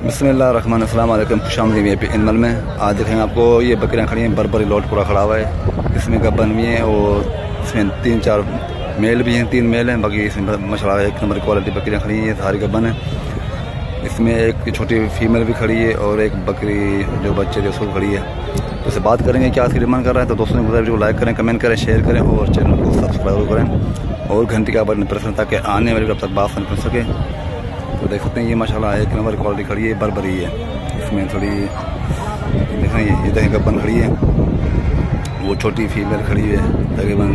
बसमीम खुश आमदी पे इनमल में। आज देखेंगे आपको, ये बकरियाँ खड़ी हैं। बरबरी लोट पूरा खड़ा हुआ है। इसमें गब्बन भी हैं और इसमें तीन चार मेल भी हैं। तीन मेल हैं। बाकी इसमें मशा एक नंबर क्वालिटी बकरियाँ खड़ी हैं। सारी गब्बन है। इसमें एक छोटी फीमेल भी खड़ी है और एक बकरी जो बच्चे जो खड़ी है। तो इससे बात करेंगे क्या इसकी डिमांड कर रहा है। तो दोस्तों ने वीडियो लाइक करें कमेंट करें शेयर करें और चैनल को सब्सक्राइब करें। और घंटी का बटन प्रेस ताकि आने वाली तक बात सुन सके। तो देख सकते हैं, ये माशाल्लाह एक नंबर क्वालिटी खड़ी है, बरबरी है। इसमें थोड़ी देखें, ये देखें गब्बन खड़ी है। वो छोटी फीमेल खड़ी है, तकरीबन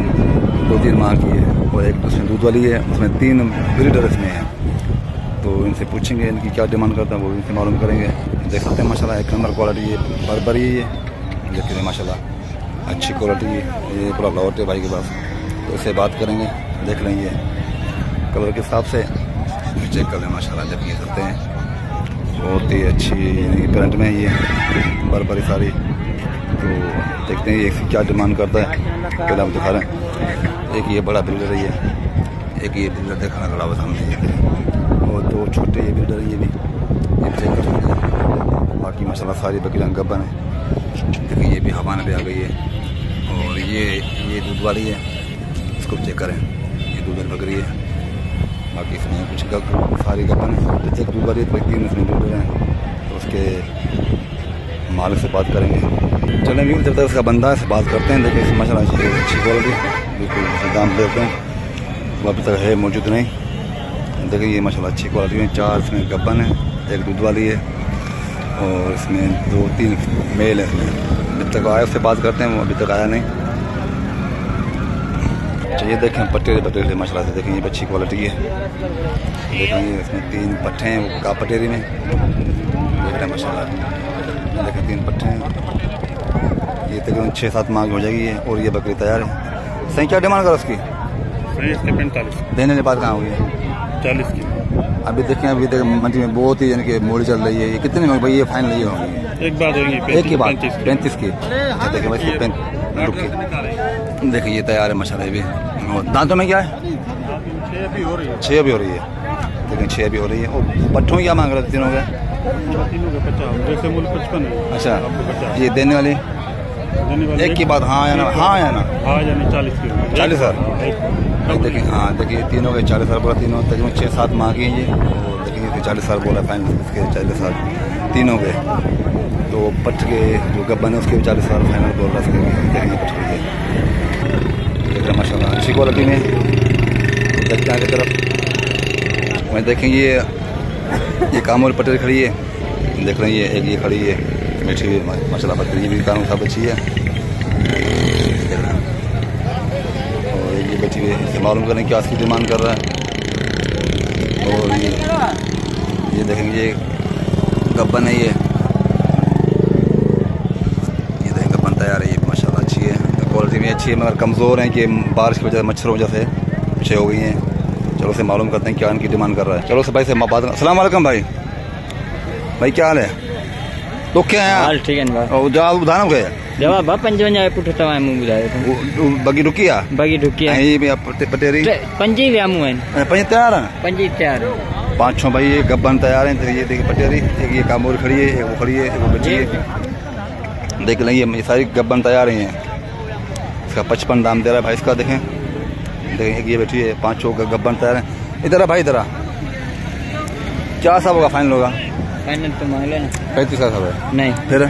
दो तीन माह की है, और एक उसमें दूध वाली है, उसमें तीन ब्रीडर इसमें है। तो इनसे पूछेंगे, इनकी क्या डिमांड करता है, वो इनसे मालूम करेंगे। देख सकते हैं, माशाल्लाह एक नंबर क्वालिटी है, बरबरी है। देखिए माशाल्लाह, अच्छी क्वालिटी ये पूरा लॉट है भाई के पास। तो इससे बात करेंगे, देख लेंगे। कलर के हिसाब से चेक कर लें, माशाल्लाह, जब ये करते हैं। बहुत ही अच्छी प्रिंट में ये बरबरी सारी। तो देखते हैं ये क्या डिमांड करता है। पहले आप दिखा रहे हैं। एक ये बड़ा बिल्डर है ये। एक ये बिल्डर दिखाना खड़ा हुआ सामने और दो छोटे ये बिल्डर ये भी। ये चेक कर हैं। बाकी माशाल्लाह सारी बकरियाँ गब्बन है। देखिए ये भी हवाना भी आ गई है। और ये ये दूध वाली है। इसको चेक करें। ये दूध बकरी है। बाकी इसमें कुछ गप सारी गपन है तो एक दूध वाली तीन इसमें दूध हैं तो उसके मालिक से बात करेंगे। चलें भी जब तक उसका बंदा है बात करते हैं, देखिए इस मशा अच्छी क्वालिटी बिल्कुल दाम देते हैं। वो अभी तक है, मौजूद नहीं। देखिए, ये माशा अच्छी क्वालिटी में चार इसमें गब्बन है, एक दूध वाली है, और इसमें दो तीन मेल है इसमें। जब तक आए उससे बात करते हैं, वो अभी तक आया नहीं। अच्छा ये देखें पटेरे पटेरे माशा से देखें ये अच्छी क्वालिटी है। देखें ये इसमें तीन पट्टे हैं वो का पटेरी में। देख रहे हैं माशा देखें तीन पट्टे हैं। ये तकरीबन छः सात माह हो जाएगी है और ये बकरी तैयार है। सही क्या डिमांड करो उसकी? देने के बाद कहाँ हुई है चालीस की। अभी देखें अभी तक मंडी में बहुत ही यानी कि मूड़ी चल रही है। ये कितने में भाई? ये फाइनल ये होगी। एक बात होगी एक ही बात पैंतीस की। अच्छा देखें भाई देखिए ये तैयार है मसाला भी। और दांतों में क्या है? छः भी हो रही है। छः भी हो रही है। लेकिन छः भी हो रही है। और पट्ठों क्या मांग रहे तीनों का? तीनों का पचास। जैसे मूल पचपन है। अच्छा। ये देने वाली? एक की बात हाँ या ना? हाँ या ना? हाँ चालीस की चालीस हज़ार। देखिए हाँ देखिए तीनों के चालीस हज़ार बोला तीनों। तकरीबन छः सात की ये। और देखिए चालीस हज़ार बोला फाइनल इसके चालीस हज़ार। तीनों के। तो पट के जो गब्बन है उसके भी चालीस हज़ार फाइनल बोल रहा है देखिए पट के। देख रहे माशा अच्छी क्वालिटी में। देखते आगे तरफ़। मैं देखें ये ये कामोल पटेल खड़ी है। देख रहे हैं ये, एक ये खड़ी है, मीठी हुई माशा बकरी भी कानून साहब अच्छी है। और एक ये बैठी हुई है मालूम करें क्या इसकी डिमांड कर रहा है। और ये ये देखेंगे ये गब्बन है ये। ये देखें गब्बन तैयार है ये है भी अच्छी है मगर कमज़ोर है कि बारिश की वजह से मच्छरों वजह से पीछे हो गई हैं। चलो से मालूम करते हैं क्या इनकी डिमांड कर रहा है। चलो से भाई से बात वालेकुम भाई। भाई क्या हाल है? तो क्या है हाल ठीक है जवाब ॿुधाइणो खे जवाब आहे पंजवंजाह पुठ तव्हां मूं ॿुधायो बगी डुकी आहे बगी ढुकी आहे पटेरी। पंजी वियामूं आहिनि ऐं पंज तैयार आहिनि पंजी तयार पाँच छः भाई ये गब्बन तैयार हैं तो ये देखिए पटेरी एक ये कामोर खड़ी है एक वो खड़ी है एक वो बची है। देख लेंगे ये सारी गब्बन तैयार ही हैं। इसका पचपन दाम दे रहा है भाई इसका देखें। देखें ये बैठी है पाँच का गब्बन तैयार हैं। इधर है भाई इधर आ। क्या सब होगा फाइनल होगा? फाइनल तो मांग लेना पैंतीस का सब है। नहीं। फिर?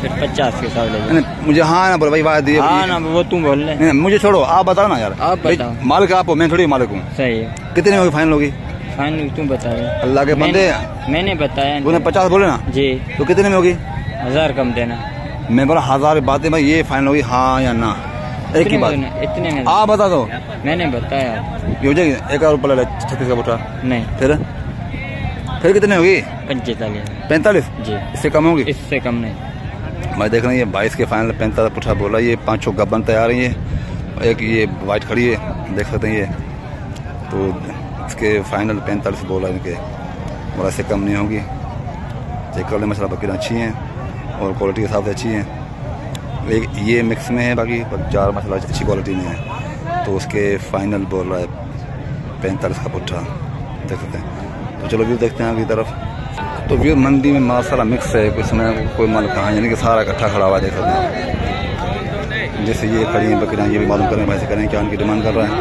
सिर्फ़ पचास के हिसाब ले मुझे हाँ ना बोलो भाई बात दिए हाँ। ना वो तू बोल ले। मुझे छोड़ो आप बताओ ना यार। आप बताओ। मालिक आप हो मैं थोड़ी मालिक हूँ। सही है। कितने में होगी फाइनल होगी? फाइनल तू बता रहे अल्लाह के बंदे। मैंने बताया उन्हें पचास बोले ना? जी। तो कितने में होगी? हज़ार कम देना। मैं बोला हज़ार बातें भाई ये फाइनल होगी हाँ या ना। एक ही बात। इतने में आप बता दो। मैंने बताया। हो जाएगी। एक हज़ार रुपये छत्तीस का बुटा। नहीं। फिर? फिर कितने होगी? पंचेतालीस। पैंतालीस? जी। इससे कम होगी? इससे कम नहीं। मैं देख रहा हूँ ये बाईस के फाइनल पैंतालीस पुठा बोला ये पाँच छो गब्बन तैयार है ये। एक ये वाइट खड़ी है देख सकते हैं ये। तो इसके फाइनल पैंतालीस बोला इनके। बोला इससे कम नहीं होगी। चेक कर लें मसला बकरियाँ अच्छी हैं और क्वालिटी के हिसाब से अच्छी हैं। एक ये मिक्स में है, बाकी चार मसाला अच्छी क्वालिटी में है। तो उसके फाइनल बोल रहा है, पैंतालीस का पुट्ठा, देख सकते हैं। तो चलो व्यू देखते हैं अगली तरफ़। तो व्यू मंडी में माल सारा मिक्स है कुछ समय कोई माल कहाँ यानी कि सारा इकट्ठा खड़ा हुआ देख सकते हैं। जैसे ये खड़ी हैं, बकरियाँ, ये भी मालूम करें भाई से करें क्या उनकी डिमांड कर रहा है।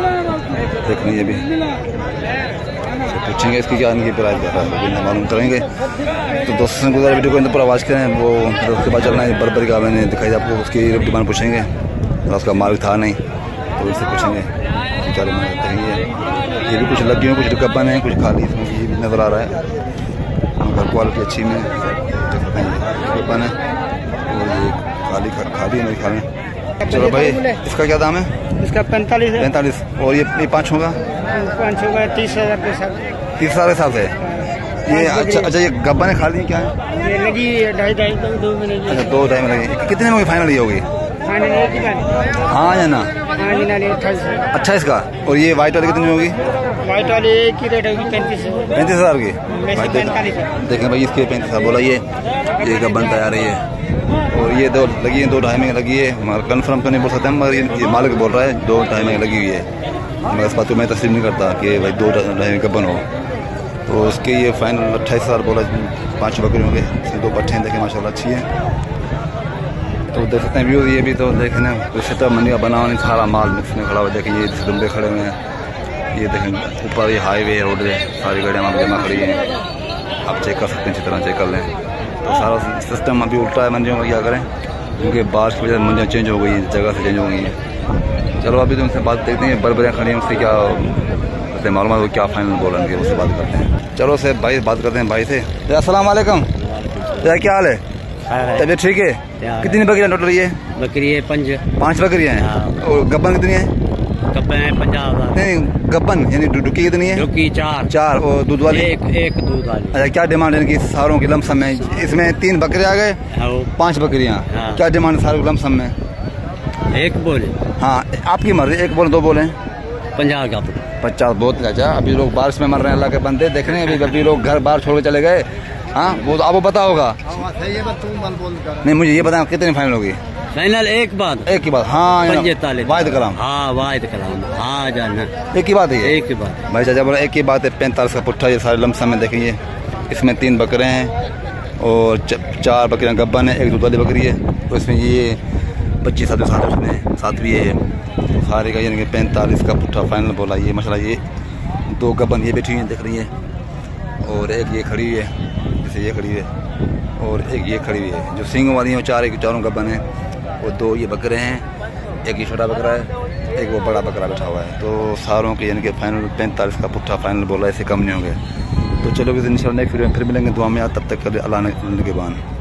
देख रहे हैं ये भी। पूछेंगे इसकी क्या इनकी प्राइस कर रहा है तो मालूम करेंगे। तो दोस्तों से गुजार वीडियो को अंदर पूरा आवाज़ करें वो फिर उसके बाद चलना है बरबरी का मैंने दिखाई आपको उसकी डिमांड पूछेंगे। और उसका माल था नहीं तो उससे पूछेंगे क्या डिमांड करेंगे। ये भी कुछ लगी हुई कुछ कब्बन है कुछ खाली इसमें ये भी नज़र आ रहा है। क्वालिटी अच्छी में सकते हैं और ये खाली खाली है मेरे में चलो भाई इसका क्या दाम है? इसका पैंतालीस है। पैंतालीस और ये ये पाँच होगा? पाँच सौ का तीस हज़ार के साथ। तीस हज़ार के हिसाब से ये अच्छा अच्छा ये गब्बन है खाली क्या? है ये लगी ढाई ढाई दो महीने अच्छा दो ढाई में लगी कितने में फाइनल ये होगी? हाँ या ना? हाँ जी नाली अट्ठाईस है। अट्ठाईस का? और ये वाइट वाली कितनी में होगी? व्हाइट वाली की रेट होगी पैंतीस पैंतीस हज़ार की? देख- भाई इसके पैंतीस हज़ार बोला ये ये गब्बन तैयार है और ये दो लगी है दो ढाई में लगी है। कन्फर्म तो नहीं बोल सकते हम, मगर ये, ये मालिक बोल रहा है दो ढाई में लगी हुई है। मगर इस बात को मैं तस्लीम नहीं करता कि भाई दो ढाई में बनो तो उसके ये फाइनल अट्ठाईस हज़ार बोला, पाँच बकरी होंगे इसमें दो पट्टे हैं देखें माशाल्लाह अच्छी है। तो देख सकते हैं व्यू ये भी तो देखें ना तो सेटअप मंडी का बना नहीं, सारा माल मिक्स में खड़ा हुआ। देखिए ये डुम्बे खड़े हुए हैं, ये देखें ऊपर ये हाईवे रोड है सारी गाड़ियाँ वहाँ जमा खड़ी हैं। आप चेक कर सकते हैं, अच्छी तरह चेक कर लें। तो सारा सिस्टम अभी उल्टा है, मंडियों में क्या करें? क्योंकि बारिश की वजह से मंडियाँ चेंज हो गई हैं जगह से चेंज हो गई है। चलो अभी तो उनसे बात देखते हैं बरबरियाँ खड़ी हैं उससे क्या उससे मालूम है वो क्या फाइनल बोल रहे हैं उससे बात करते हैं। चलो से भाई बात करते हैं भाई से। असलकम क्या हाल है? तबीयत ठीक है? कितनी बकरियाँ टोटल ये? बकरी है पाँच पाँच बकरियाँ हैं? हाँ। और गब्बन कितनी है? कब्बे हैं पंजाब नहीं गब्बन यानी डु- डुकी कितनी है चार चार और दूध वाली एक एक दूध वाली अच्छा क्या डिमांड है इनकी सारों की लमसम में इसमें तीन बकरे आ गए हाँ, पाँच बकरियाँ। क्या डिमांड है सारों की लमसम में एक बोले हाँ आपकी मर्ज़ी एक बोले दो बोले पंजाब का पचास बहुत चाचा अभी लोग बारिश में मर रहे हैं अल्लाह के बंदे देख रहे हैं अभी अभी लोग घर बाहर छोड़ के चले गए हाँ वो तो आपको पता होगा नहीं मुझे ये बताओ कितनी फाइनल होगी फाइनल एक बात। एक ही बात हाँ वाहिद कलाम। हाँ वाहिद कलाम। हाँ जाना। एक ही बात है एक ही बात। भाई चाचा बोला एक ही बात है पैंतालीस का पुट्ठा ये सारे लमसम में देखेंगे। इसमें तीन बकरे हैं और चार बकरियाँ गब्बन है एक दूध वाली बकरी है। तो इसमें ये पच्चीस सात सात उसमें सात भी है। सारे का यानी कि पैंतालीस का पुट्ठा फाइनल बोला ये मसला ये दो गब्बन ये बैठी हुई हैं दिख रही है। और एक ये खड़ी हुई है जैसे ये खड़ी हुई है। और एक ये खड़ी हुई है जो सिंग वाली हैं वो चार एक चारों गब्बन है। वो दो ये बकरे हैं एक ये छोटा बकरा है एक वो बड़ा बकरा बैठा हुआ है। तो सारों के यानी कि फाइनल पैंतालीस का पुट्ठा फाइनल बोला है, इससे कम नहीं होंगे। तो चलो किसी इन में फिर मिलेंगे दुआ में आज तब तक अल्लाह के बाद